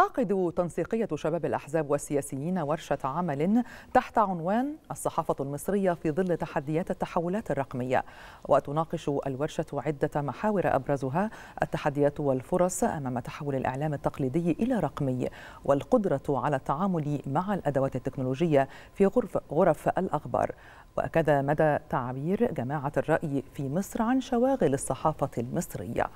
تعقد تنسيقية شباب الأحزاب والسياسيين ورشة عمل تحت عنوان الصحافة المصرية في ظل تحديات التحولات الرقمية. وتناقش الورشة عدة محاور أبرزها التحديات والفرص أمام تحول الإعلام التقليدي إلى رقمي والقدرة على التعامل مع الأدوات التكنولوجية في غرف, غرف الأخبار. وأكد مدى تعبير جماعة الرأي في مصر عن شواغل الصحافة المصرية.